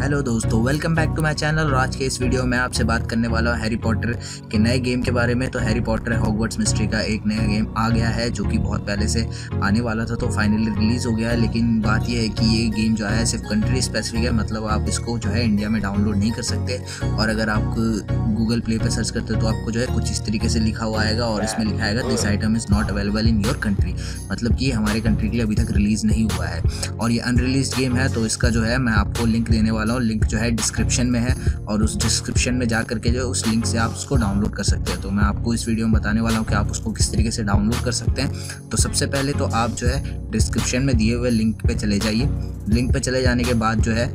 Hello दोस्तों welcome back to my channel और आज के इस वीडियो में आपसे बात करने वाला हूँ हैरी पॉटर के नए गेम के बारे में। तो हैरी पॉटर हॉगवर्ट्स मिस्ट्री का एक नया गेम आ गया है, जो कि बहुत पहले से आने वाला था तो फाइनली रिलीज़ हो गया है। लेकिन बात यह है कि ये गेम जो है, सिर्फ़ कंट्री स्पेसिफिक है मतलब आप इसको जो है इंडिया में डाउनलोड नहीं कर सकते। और अगर आप गूगल प्ले पर सर्च करते हो तो आपको जो है कुछ इस तरीके से लिखा हुआ आएगा और इसमें लिखा आएगा this item is not available in your country मतलब कि हमारे कंट्री के लिए अभी तक रिलीज़ नहीं हुआ है। और ये अनरिलीज गेम है तो इसका जो है मैं आपको लिंक देने वाला हूँ लिंक जो है डिस्क्रिप्शन में है और उस डिस्क्रिप्शन में जा करके जो उस लिंक से आप उसको डाउनलोड कर सकते हैं। तो मैं आपको इस वीडियो में बताने वाला हूँ कि आप उसको किस तरीके से डाउनलोड कर सकते हैं। तो सबसे पहले तो आप जो है डिस्क्रिप्शन में दिए हुए लिंक पर चले जाइए। लिंक पर चले जाने के बाद जो है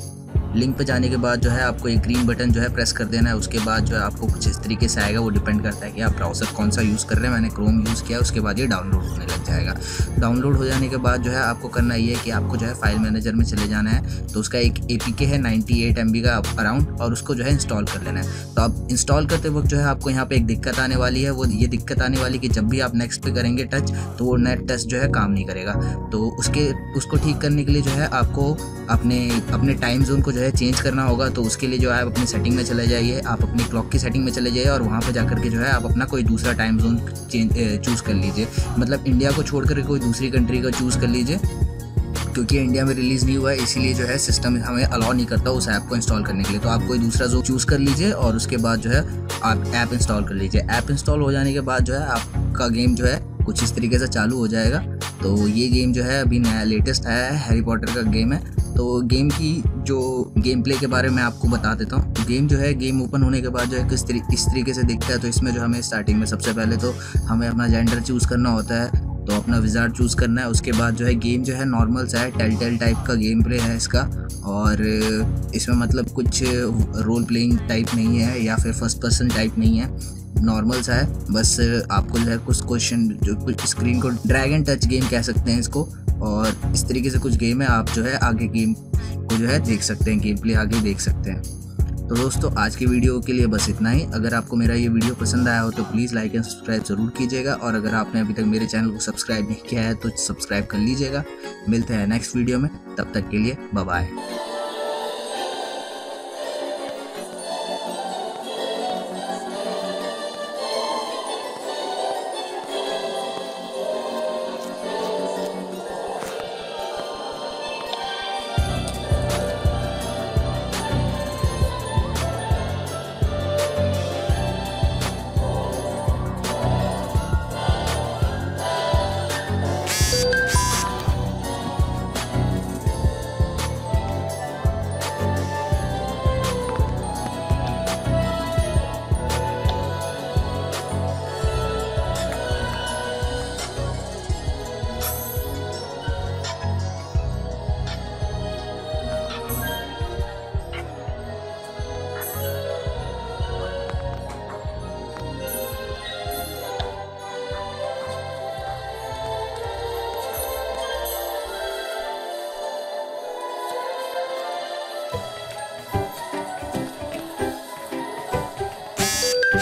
लिंक पे जाने के बाद जो है आपको एक ग्रीन बटन जो है प्रेस कर देना है उसके बाद जो है आपको कुछ इस तरीके से आएगा वो डिपेंड करता है कि आप ब्राउज़र कौन सा यूज़ कर रहे हैं मैंने क्रोम यूज़ किया उसके बाद ये डाउनलोड होने लग जाएगा डाउनलोड हो जाने के बाद जो है आपको करना ये है कि आपको जो है फ़ाइल मैनेजर में चले जाना है तो उसका एक ए है नाइन्टी एट का अराउंड और उसको जो है इंस्टॉल कर लेना है तो आप इंस्टॉल करते वक्त जो है आपको यहाँ पर एक दिक्कत आने वाली है वो ये दिक्कत आने वाली कि जब भी आप नेक्स्ट पे करेंगे टच तो वो नेट टच जो है काम नहीं करेगा तो उसके उसको ठीक करने के लिए जो है आपको अपने अपने टाइम जोन को जो है चेंज करना होगा तो उसके लिए जो है आप अपनी सेटिंग में चले जाइए। आप अपनी क्लॉक की सेटिंग में चले जाइए और वहाँ पर जाकर के जो है आप अपना कोई दूसरा टाइम जोन चेंज कर लीजिए। मतलब इंडिया को छोड़ कर कोई दूसरी कंट्री का चूज़ कर लीजिए, क्योंकि इंडिया में रिलीज़ नहीं हुआ है, इसीलिए जो है सिस्टम हमें अलाउ नहीं करता उस ऐप को इंस्टॉल करने के लिए। तो आप कोई दूसरा जो चूज़ कर लीजिए और उसके बाद जो है आप ऐप इंस्टॉल कर लीजिए। ऐप इंस्टॉल हो जाने के बाद जो है आपका गेम जो है कुछ इस तरीके से चालू हो जाएगा। तो ये गेम जो है अभी नया लेटेस्ट आया है हैरी पॉटर का गेम है। तो गेम की जो गेम प्ले के बारे में आपको बता देता हूँ। तो गेम जो है गेम ओपन होने के बाद जो है किस तरी, इस तरीके से दिखता है तो इसमें जो हमें स्टार्टिंग में सबसे पहले तो हमें अपना जेंडर चूज़ करना होता है तो अपना विजार्ड चूज़ करना है उसके बाद जो है गेम जो है नॉर्मल सा है टेल टेल टाइप का गेम प्ले है इसका और इसमें मतलब कुछ रोल प्लेइंग टाइप नहीं है या फिर फ़र्स्ट पर्सन टाइप नहीं है नॉर्मल सा है बस आपको जो है कुछ क्वेश्चन जो कुछ स्क्रीन को ड्रैगन टच गेम कह सकते हैं इसको और इस तरीके से कुछ गेम है, आप जो है आगे गेम को जो है देख सकते हैं गेम प्ले आगे देख सकते हैं। तो दोस्तों, आज की वीडियो के लिए बस इतना ही। अगर आपको मेरा ये वीडियो पसंद आया हो तो प्लीज़ लाइक एंड सब्सक्राइब ज़रूर कीजिएगा। और अगर आपने अभी तक मेरे चैनल को सब्सक्राइब नहीं किया है तो सब्सक्राइब कर लीजिएगा। मिलते हैं नेक्स्ट वीडियो में। तब तक के लिए बाय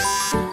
you